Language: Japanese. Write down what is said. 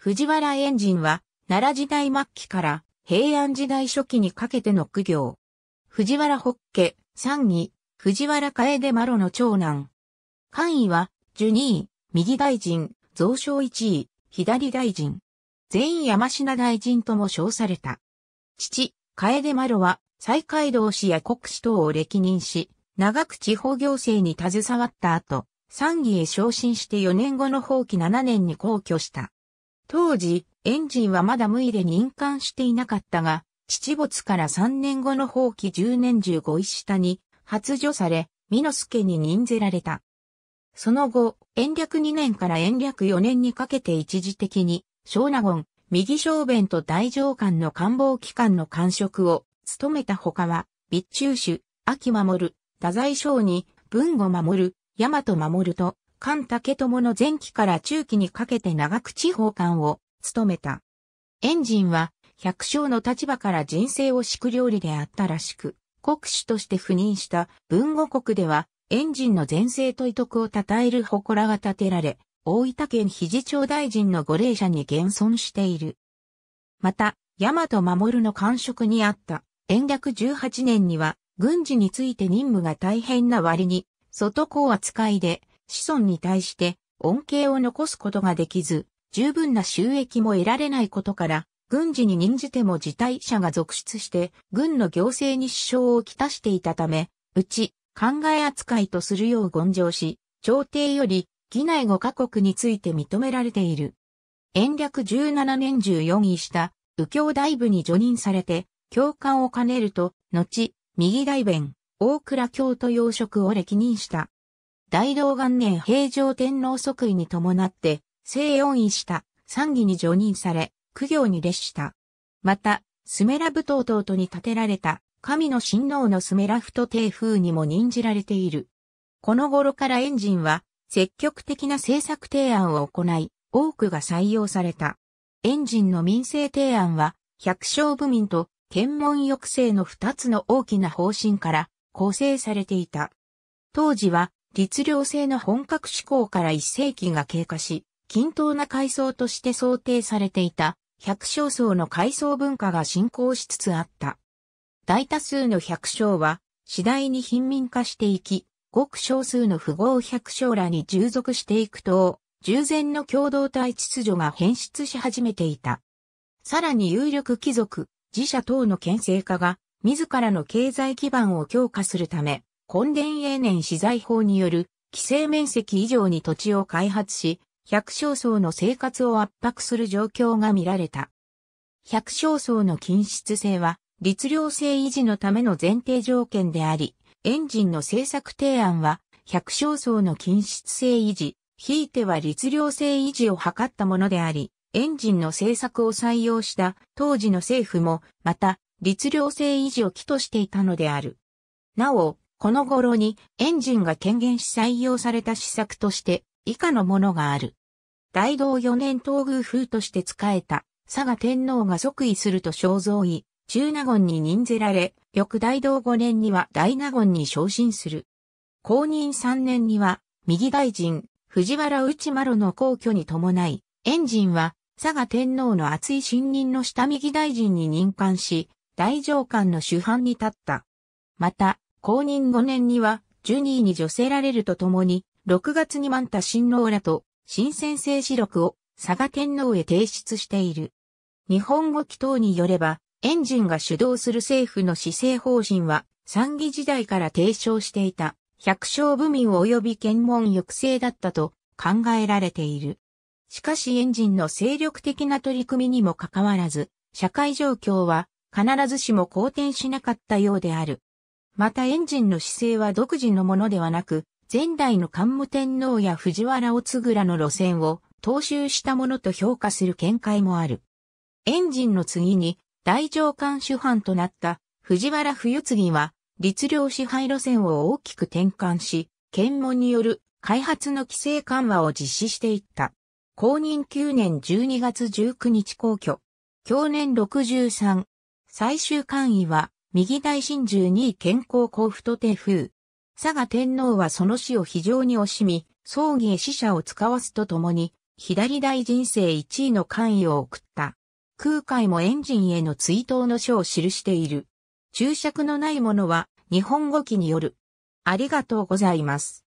藤原エンジンは、奈良時代末期から平安時代初期にかけての苦行。藤原北家、三位、藤原楓麻呂の長男。官位は、十二位、右大臣、増昇一位、左大臣。全山品大臣とも称された。父、楓麻呂は、西海道市や国司等を歴任し、長く地方行政に携わった後、参議へ昇進して4年後の放棄7年に皇居した。当時、エンジンはまだ無意で任官していなかったが、父没から3年後の放棄10年15位下に発除され、美之助に任ぜられた。その後、延暦2年から延暦4年にかけて一時的に、小納言、右小弁と大上官の官房機関の官職を務めた他は、備中主、秋守、太宰省に、文後守、大和守と、関竹友の前期から中期にかけて長く地方官を務めた。エンジンは、百姓の立場から人生を敷く料理であったらしく、国主として赴任した文後国では、エンジンの前世と遺徳を称える祠が建てられ、大分県肘町大臣の御霊者に現存している。また、大和守の官職にあった延暦18年には軍事について任務が大変な割に、外交扱いで子孫に対して恩恵を残すことができず、十分な収益も得られないことから、軍事に任じても辞退者が続出して、軍の行政に支障をきたしていたため、うち、考え扱いとするよう言上し、朝廷より、議内5カ国について認められている。延暦17年14位した、右京大部に除任されて、教官を兼ねると、後、右大弁、大倉京都養殖を歴任した。大道元年平城天皇即位に伴って、正四位した参議に除任され、苦行に列した。また、スメラブ島等々に建てられた神の親王のスメラフト帝風にも任じられている。この頃からエンジンは積極的な政策提案を行い、多くが採用された。エンジンの民政提案は、百姓部民と検問抑制の二つの大きな方針から構成されていた。当時は律令制の本格施行から一世紀が経過し、均等な階層として想定されていた百姓層の階層文化が進行しつつあった。大多数の百姓は次第に貧民化していき、ごく少数の富豪百姓らに従属していくと、従前の共同体秩序が変質し始めていた。さらに有力貴族、自社等の県政化が自らの経済基盤を強化するため、根田永年資材法による規制面積以上に土地を開発し、百姓層の生活を圧迫する状況が見られた。百姓層の均質性は律令制維持のための前提条件であり、エンジンの政策提案は百姓層の均質性維持、ひいては律令制維持を図ったものであり、エンジンの政策を採用した当時の政府も、また、律令制維持を起としていたのである。なお、この頃にエンジンが権限し採用された施策として以下のものがある。大道4年東宮風として仕えた佐賀天皇が即位すると肖像位、中納言に任ぜられ、翌大道5年には大納言に昇進する。公認3年には右大臣、藤原内丸の皇居に伴い、エンジンは佐賀天皇の厚い信任の下右大臣に任官し、大上官の主犯に立った。また、公認5年には、ジュニーに除せられるとともに、6月に満太親王らと、新鮮性史録を佐賀天皇へ提出している。日本語祈祷によれば、エンジンが主導する政府の施政方針は、参議時代から提唱していた、百姓部民及び検問抑制だったと考えられている。しかしエンジンの精力的な取り組みにもかかわらず、社会状況は必ずしも好転しなかったようである。またエンジンの姿勢は独自のものではなく、前代の桓武天皇や藤原おつぐらの路線を踏襲したものと評価する見解もある。エンジンの次に大上官主犯となった藤原冬次は律令支配路線を大きく転換し、検問による開発の規制緩和を実施していった。公認9年12月19日皇居。去年63。最終官位は、右大神獣2位健康交付と帝風。佐賀天皇はその死を非常に惜しみ、葬儀へ死者を使わすとともに、左大人生1位の官位を送った。空海もエンジンへの追悼の書を記している。注釈のないものは日本語記による。ありがとうございます。